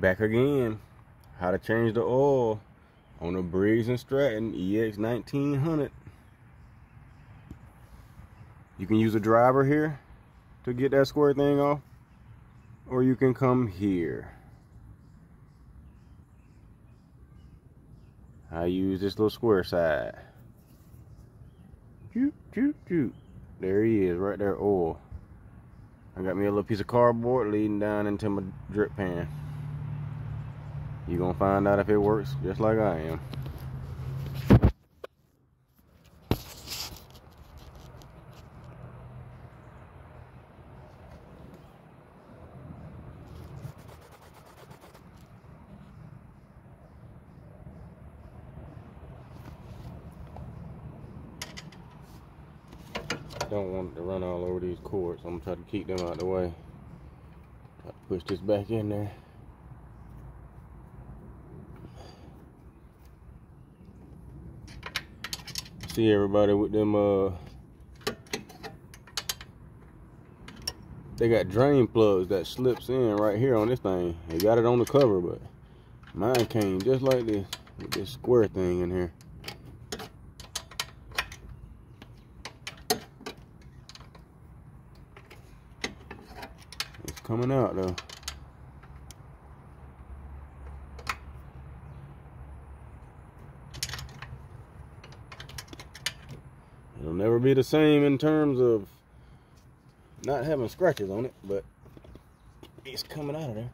back again. How to change the oil on a Briggs & Stratton EX 1900. You can use a driver here to get that square thing off. Or you can come here. I use this little square side. Choop, choop, choop. There he is, right there, oil. I got me a little piece of cardboard leading down into my drip pan. You're gonna find out if it works just like I am. don't want it to run all over these cords. I'm gonna try to keep them out of the way. Try to push this back in there. See everybody with them uh they got drain plugs that slips in right here on this thing. They got it on the cover, but mine came just like this with this square thing in here. It's coming out though. It'll be the same in terms of not having scratches on it, but it's coming out of there.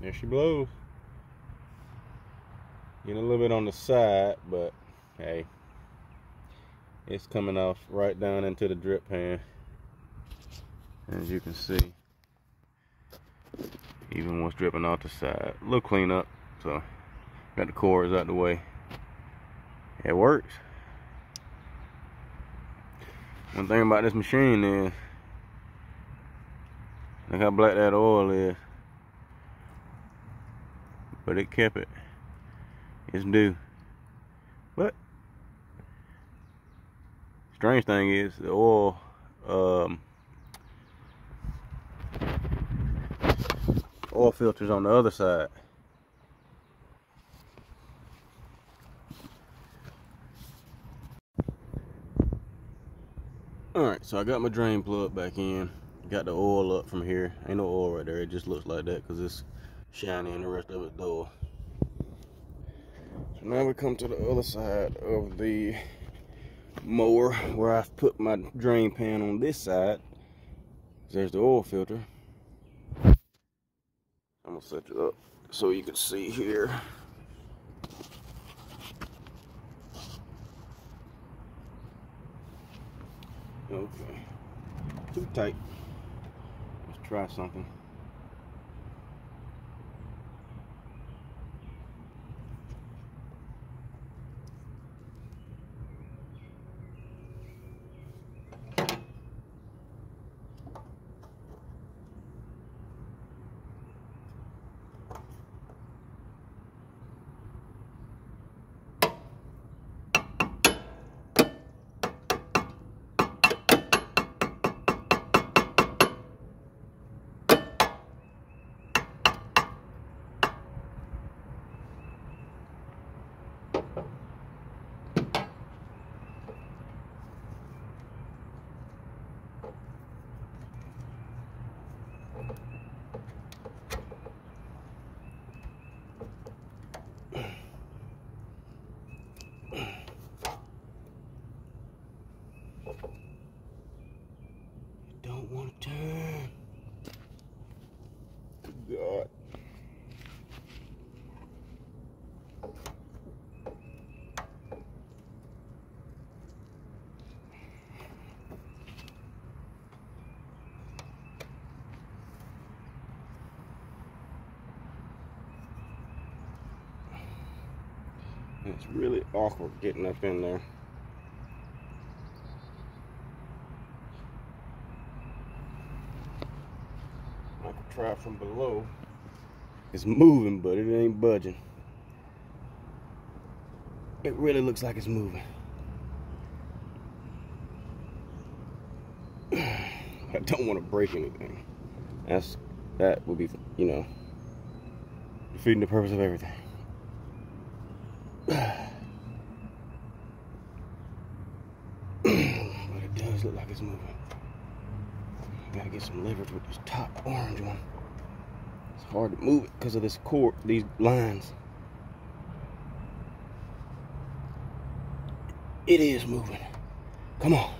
There she blows. Getting a little bit on the side, but hey, it's coming off right down into the drip pan. As you can see, even what's dripping off the side. A little cleanup, so got the cores out the way. It works. One thing about this machine is, look how black that oil is but it kept it. It's due. But strange thing is the oil um, oil filters on the other side. Alright, so I got my drain plug back in. Got the oil up from here. Ain't no oil right there. It just looks like that because it's shiny and the rest of it dull. So now we come to the other side of the mower where I've put my drain pan on this side. There's the oil filter. I'm gonna set it up so you can see here. Okay, too tight. Let's try something. God. It's really awkward getting up in there. Try from below. It's moving, but it ain't budging. It really looks like it's moving. I don't want to break anything. That's that would be, you know, defeating the purpose of everything. but it does look like it's moving. Gotta get some leverage with this top orange one. It's hard to move it because of this cord, these lines. It is moving. Come on.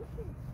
Look at